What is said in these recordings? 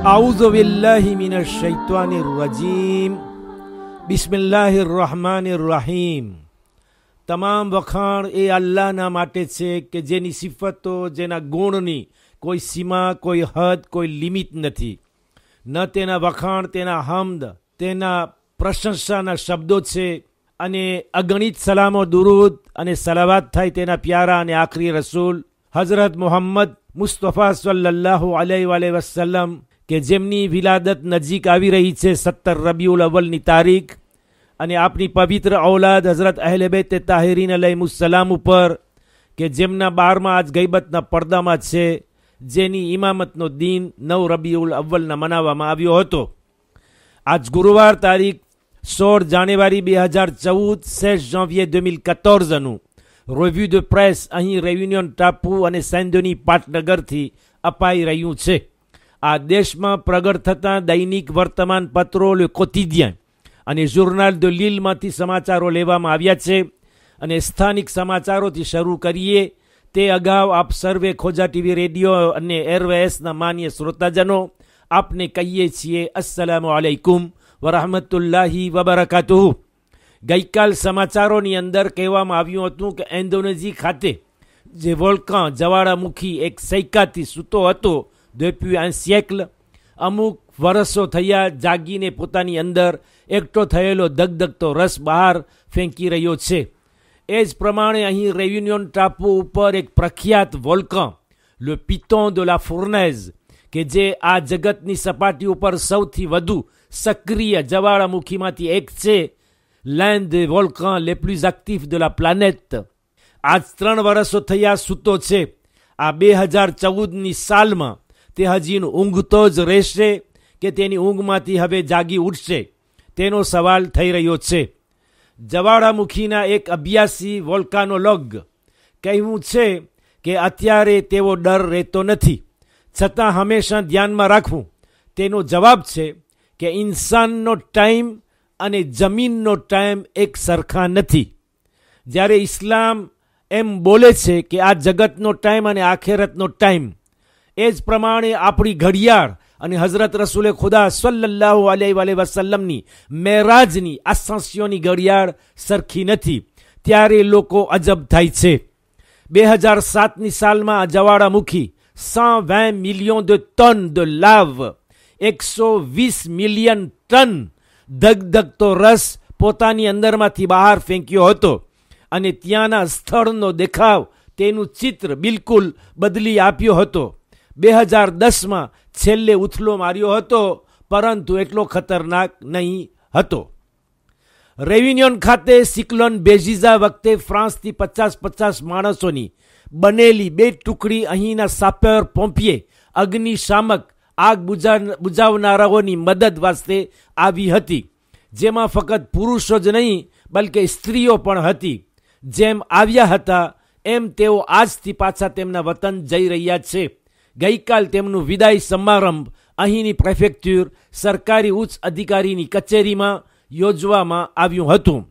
أعوذ بالله من الشيطان الرجيم بسم الله الرحمن الرحيم તમામ વખાણ એ અલ્લાહના માટે છે કે જેની સિફતો જેના ગુણની કોઈ સીમા કોઈ હદ કોઈ લિમિટ નથી ન તેના વખાણ તેના હમદ તેના પ્રશંસાના શબ્દો છે અને અગણિત સલામો દુરુદ અને સલાવાત થાય તેના પ્યારા અને આખરી રસૂલ હઝરત મોહમ્મદ મુસ્તફા સલ્લાહુ અલૈહ વસલ્લમ કે જેમની વિલાદત નજીક આવી રહી છે સત્તર રબીઉલ અવ્વલની તારીખ અને આપની પવિત્ર ઔલાદ હઝરત અહેલે તાહેરીન અલૈમુસલામ ઉપર કે જેમના બારમાં આજ ગઈબતના પડદામાં છે, જેની ઇમામતનો દિન નવ રબીઉલ અવ્વલના મનાવવામાં આવ્યો હતો. આજ ગુરુવાર તારીખ સોળ જાન્યુઆરી બે હજાર ચૌદ સેસ જાન્વિયે દો મિલ કતોર્ઝનું રિવ્યુ દ પ્રેસ અહીં રેયુનિયન ટાપુ અને સેન્દોની પાટનગરથી અપાઈ રહ્યું છે. આ દેશમાં પ્રગટ થતા દૈનિક વર્તમાન પત્રો લે કોતિદિયન અને જુર્નાલ દ લીલમાંથી સમાચારો લેવામાં આવ્યા છે અને સ્થાનિક સમાચારોથી શરૂ કરીએ. તે અગાઉ આપ સર્વે ખોજા ટીવી રેડિયો અને એરવેસના માન્ય શ્રોતાજનો આપને કહીએ છીએ અસલામ આલૈકુમ વરહમતુલ્લાહી વબરકાતુહુ. ગઈકાલ સમાચારોની અંદર કહેવામાં આવ્યું હતું કે એન્ડોનેઝી ખાતે જે વોલ્કા જવાળામુખી એક સૈકાથી સૂતો હતો depuis un siècle, અમુક વર્ષો થયા જાગીને પોતાની અંદર એકઠો થયેલો દગદગતો રસ બહાર ફેંકી રહ્યો છે. એ જ પ્રમાણે અહીં રેયુનિયન ટાપુ ઉપર એક પ્રખ્યાત વોલ્કન લો પિતોન દો લા ફુર્નેઝ કે જે આ જગતની સપાટી ઉપર સૌથી વધુ સક્રિય જવાળામુખીમાંથી એક છે લેન દે વોલ્કન લે પ્લુઝ એક્ટિવ દો લા પ્લાનેટ આજ ત્રણ વર્ષો થયા સૂતો છે. આ બે હજાર ચૌદની સાલમાં તે હજી ઊંઘતો જ રહેશે કે તેની ઊંઘમાંથી હવે જાગી ઉઠશે? તેનો સવાલ થઈ રહ્યો છે. જવાળામુખીના એક અભ્યાસી વોલ્કાનો વોલ્કાનોલોગ કહેવું છે કે અત્યારે તેવો ડર રહેતો નથી. છતાં હંમેશા ધ્યાનમાં રાખવું. તેનો જવાબ છે કે ઇન્સાનનો ટાઈમ અને જમીનનો ટાઈમ એક સરખા નથી. જ્યારે ઇસ્લામ એમ બોલે છે કે આ જગતનો ટાઈમ અને આખેરતનો ટાઈમ એ જ પ્રમાણે આપણી ઘડિયાળ અને હઝરત રસૂલે ખુદા સલ્લાહુ અલૈહ વસલ્લમની મેરાજની આસાંસીઓની ઘડિયાળ સરખી નથી. ત્યારે લોકો અજબ થાય છે. બે હજાર સાતની સાલમાં જવાળામુખી સો વે મિલિયન de ટન de લાવ, એકસો વીસ મિલિયન ટન ધગધગતો રસ પોતાની અંદરમાંથી બહાર ફેંક્યો હતો અને ત્યાંના સ્થળનો દેખાવ તેનું ચિત્ર બિલકુલ બદલી આપ્યો હતો. બે હજાર દસમાં છેલ્લે ઉથલો માર્યો હતો, પરંતુ એટલો ખતરનાક નહીં હતો. રેવિન્યોન ખાતે સિક્લોન બેઝિઝા વખતે ફ્રાન્સથી પચાસ પચાસ માણસોની બનેલી બે ટુકડી અહીંના સાપર પોમ્પિયે અગ્નિશામક આગ બુઝાવનારાઓની મદદ વાસ્તે આવી હતી, જેમાં ફક્ત પુરુષો જ નહીં, બલકે સ્ત્રીઓ પણ હતી. જેમ આવ્યા હતા, એમ તેઓ આજથી પાછા તેમના વતન જઈ રહ્યા છે. ગઈકાલ તેમનું વિદાય સમારંભ અહીંની પ્રેફેક્ચર સરકારી ઉચ્ચ અધિકારીની કચેરીમાં યોજવામાં આવ્યું હતું.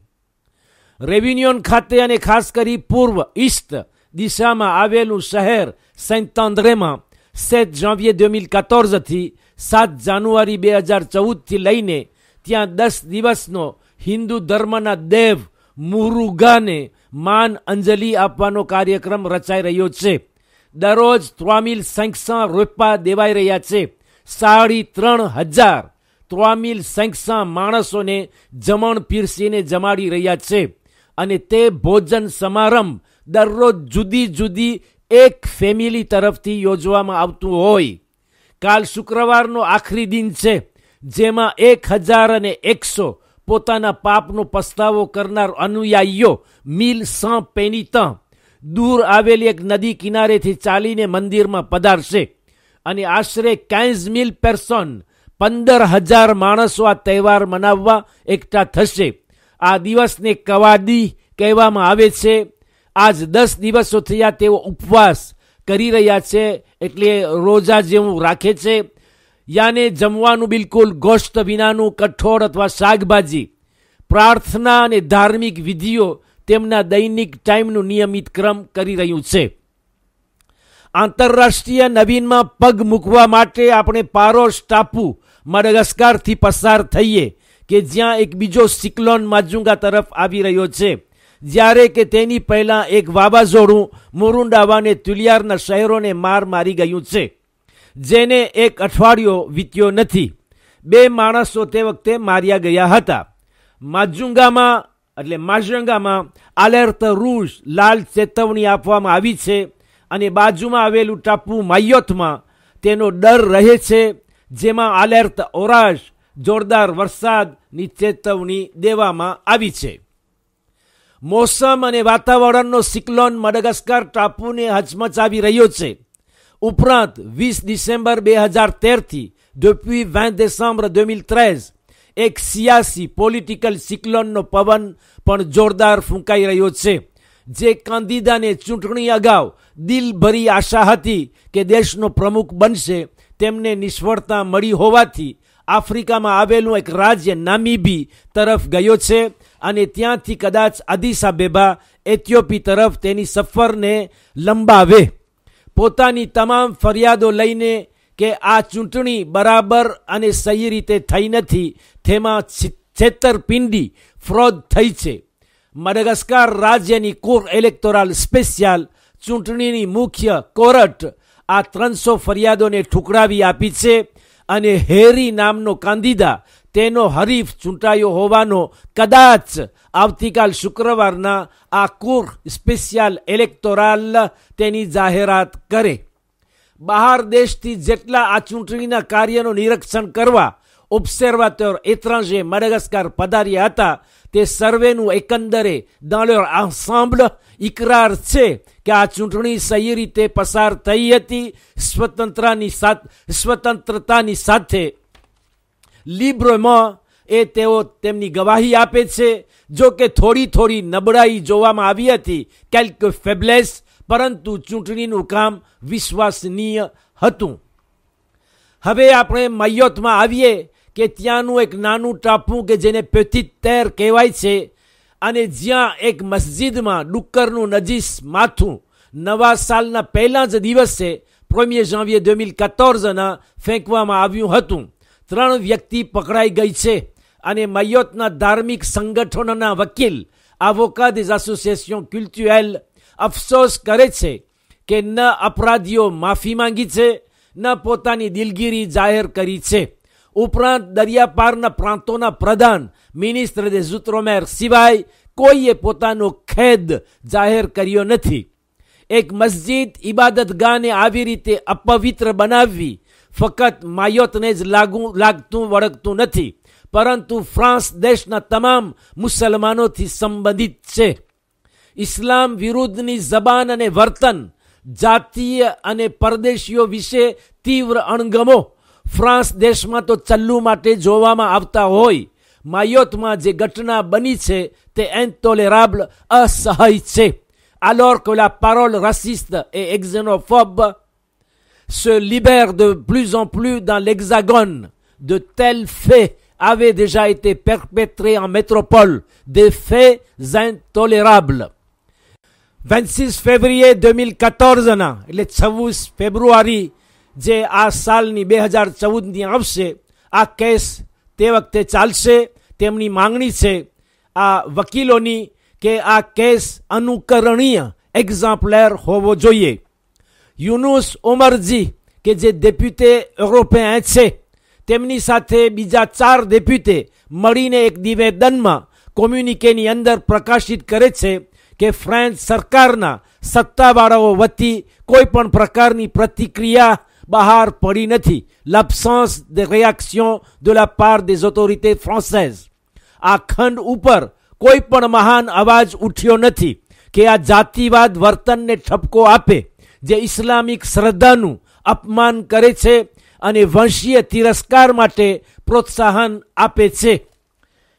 રેવિન્યુન ખાતે અને ખાસ કરી પૂર્વ ઈસ્ટ દિશામાં આવેલું શહેર સેન્તાન્દ્રેમાં સેત જાન્વિયે બે કતોર્ઝથી સાત જાન્યુઆરી બે હજાર ચૌદથી લઈને ત્યાં દસ દિવસનો હિન્દુ ધર્મના દેવ મુરુગાને માન અંજલિ આપવાનો કાર્યક્રમ રચાઈ રહ્યો છે. દરરોજ ત્રોમિલ સંખ્યા રોપા દેવાઈ રહ્યા છે. સાડી ત્રણ હજાર ત્રોમિલ સંખ્યા માણસોને જમણ પીરસીને જમાડી રહ્યા છે. અને તે ભોજન સમારંભ દરરોજ જુદી જુદી એક ફેમિલી તરફથી યોજવામાં આવતું હોય. કાલ શુક્રવારનો આખરી દિન છે. જેમાં એક હજાર અને એકસો પોતાના પાપનો પસ્તાવો કરનાર અનુયાયીઓ મિલ સાં પેનિતા દૂર આવેલી એક નદી કિનારેથી ચાલીને મંદિરમાં પધારશે. અને આશરે કાંઈઝ મિલ પેર્સોન પંદર હજાર માણસો આ તહેવાર મનાવવા એકઠા થશે. આ દિવસને કવાદી કહેવામાં આવે છે. આજ દસ દિવસો થયા તેઓ ઉપવાસ કરી રહ્યા છે, એટલે રોજા જેવું રાખે છે. યાને જમવાનું બિલકુલ ગોષ્ત વિનાનું, કઠોળ અથવા શાકભાજી. પ્રાર્થના અને ધાર્મિક વિધિઓ તેમના દૈનિક ટાઈમનું નિયમિત ક્રમ કરી રહ્યું છે. આંતરરાષ્ટ્રીય નવીનમાં પગ મૂકવા માટે આપણે પારોસ ટાપુ મડગસ્કારથી પસાર થઈએ કે જ્યાં એક બીજો સિક્લોન માજુંગા તરફ આવી રહ્યો છે. જ્યારે કે તેની પહેલાં એક વાવાઝોડું મુરુંડાવાને તુલિયારના શહેરોને માર મારી ગયું છે. જેને એક અઠવાડિયો વીત્યો નથી. બે માણસો તે વખતે માર્યા ગયા હતા. માજુંગામાં એટલે માઝરંગામાં આલેર્ત રૂજ લાલ ચેતવણી આપવામાં આવી છે અને બાજુમાં આવેલું ટાપુ માયોથમાં તેનો ડર રહે છે, જેમાં આલેર્ત ઓરાશ, જોરદાર વરસાદની ચેતવણી દેવામાં આવી છે. મોસમ અને વાતાવરણનો સિક્લોન મડગસ્કર ટાપુને હચમચાવી રહ્યો છે. ઉપરાંત વીસ ડિસેમ્બર બે હજાર તેરથી, depuis 20 décembre 2013 એક સિયાસી પોલિટિકલ સિક્લોનનો પવન પણ જોરદાર ફૂંકાઈ રહ્યો છે. જે કાંદીદાને ચૂંટણી અગાઉ દિલભરી આશા હતી કે દેશનો પ્રમુખ બનશે, તેમને નિષ્ફળતા મળી હોવાથી આફ્રિકામાં આવેલું એક રાજ્ય નામીબી તરફ ગયો છે અને ત્યાંથી કદાચ અદિસાબેબા એથિયોપી તરફ તેની સફરને લંબાવે. પોતાની તમામ ફરિયાદો લઈને કે આ ચૂંટણી બરાબર અને સહી રીતે થઈ નથી, તેમાં છેતરપિંડી, ફ્રોડ થઈ છે. મડગસ્કાર રાજ્યની કોર ઇલેક્ટોરલ સ્પેશિયલ ચૂંટણીની મુખ્ય કોર્ટ, આ ત્રણસો ફરિયાદોને ઠુકરાવી આપી છે અને હેરી નામનો કાંદીદા, તેનો હરીફ ચૂંટાયો હોવાનો કદાચ આવતીકાલ શુક્રવારના આ કોર સ્પેશિયલ ઇલેક્ટોરલ તેની જાહેરાત કરે. બહાર દેશથી જેટલા આ ચૂંટણીના કાર્યનું નિરીક્ષણ કરવા ઓબ્સર્વાટર એત્રાંજે મડગસ્કાર પધાર્યા હતા, તે સર્વેનું એકંદરે dans leur ensemble ઇકરાર છે કે આ ચૂંટણી સહી રીતે પસાર થઈ હતી. સ્વતંત્રની સ્વતંત્રતાની સાથે લિબ્રોમાં એ તેઓ તેમની ગવાહી આપે છે. જો કે થોડી થોડી નબળાઈ જોવામાં આવી હતી. કેલ્ક ફેબ્લેસ પરંતુ ચૂંટણીનું કામ વિશ્વસનીય હતું. હવે આપણે મૈયોતમાં આવીએ કે ત્યાંનું એક નાનું ટાપુ કે જેને પેથિતેર કહેવાય છે અને જ્યાં એક મસ્જિદમાં ડુક્કરનું નજીસ માથું નવા સાલના પહેલા જ દિવસે પ્રોમિયર જાન્વિયર બે મિલ ફેંકવામાં આવ્યું હતું. ત્રણ વ્યક્તિ પકડાઈ ગઈ છે અને મૈયોતના ધાર્મિક સંગઠનોના વકીલ આવોકા des associations અફસોસ કરે છે કે ન અપરાધીઓ માફી માંગી છે, ન પોતાની દિલગીરી જાહેર કરી છે. ઉપરાંત દરિયાપારના પ્રાંતોના પ્રધાન મિનિસ્ટર દે ઝુત્રોમેર સિવાય કોઈએ પોતાનો ખેદ જાહેર કર્યો નથી. એક મસ્જિદ ઇબાદતગાહને આવી રીતે અપવિત્ર બનાવવી ફક્ત માયોતને જ લાગુ, લાગતું, વળગતું નથી. પરંતુ ફ્રાન્સ દેશના તમામ મુસલમાનોથી સંબંધિત છે. ઇસ્લામ વિરુદ્ધની જબાન અને વર્તન જાતીય અને પરદેશીઓ વિશે તીવ્ર અણગમો ફ્રાન્સ દેશમાં તો ચલ્લુ માટે જોવામાં આવતા હોય માયોતમાં જે ઘટના બની છે તે ઇન્ટોલેરાબલ અસહ્ય છે alors que la parole raciste et xénophobe se libère de plus en plus dans l'hexagone, de tels faits avaient déjà été perpétrés en métropole, des faits intolérables. 26 février 2014ના એટલે છવ્વીસ ફેબ્રુઆરી જે આ સાલની બે હજાર ચૌદની આવશે, આ કેસ તે વખતે ચાલશે, તેમની માંગણી છે આ વકીલોની કે આ કેસ અનુકરણીય એક્ઝામ્પલર હોવો જોઈએ. યુનુસ ઉમરજી, કે જે ડેપ્યુટે યુરોપિયન છે, તેમની સાથે બીજા ચાર ડેપ્યુટે મળીને એક નિવેદનમાં કોમ્યુનિકેની અંદર પ્રકાશિત કરે છે કે ફ્રાન્સ સરકારના સત્તાવાળાઓ વતી કોઈ પણ પ્રકારની પ્રતિક્રિયા બહાર પડી નથી. L'absence de réaction de la part des autorités françaises. આ ખંડ ઉપર કોઈ પણ મહાન અવાજ ઉઠ્યો નથી કે આ જાતિવાદ વર્તનને ઠપકો આપે, જે ઇસ્લામિક શ્રદ્ધાનું અપમાન કરે છે અને વંશીય તિરસ્કાર માટે પ્રોત્સાહન આપે છે.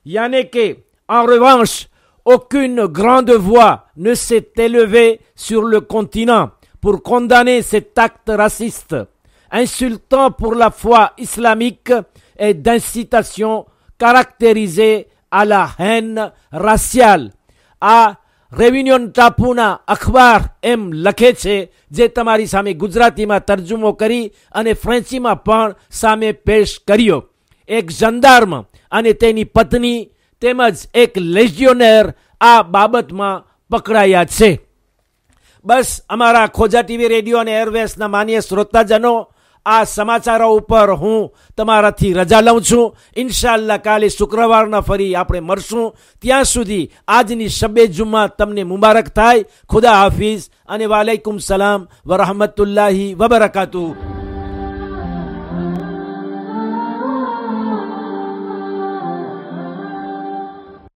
યાને કે, en revanche aucune grande voix ne s'est élevée sur le continent pour condamner cet acte raciste, insultant pour la foi islamique et d'incitation caractérisée à la haine raciale. આ રેવિન્યુન ટાપુના અખબાર એમ લખે છે જે તમારી સામે ગુજરાતીમાં તર્જુમો કરી અને ફ્રેન્ચીમાં પણ સામે પેશ કર્યો એક જંદાર્મ અને તેની પત્ની તેમજ એક લેજિયોનેર આ બાબતમાં પકડાયા છે. બસ અમારા ખોજા ટીવી રેડિયો અને એરવેસના માન્ય શ્રોતાજનો આ સમાચારો ઉપર હું તમારાથી રજા લઉં છું. ઇન્શાલ્લાહ કાલે શુક્રવારના ફરી આપણે મળશું ત્યાં સુધી આજની શબે જુમ્મા તમને મુબારક થાય. ખુદા હાફિઝ અને વાલેકુમ સલામ વરહમતુલ્લાહી વબરકાતુ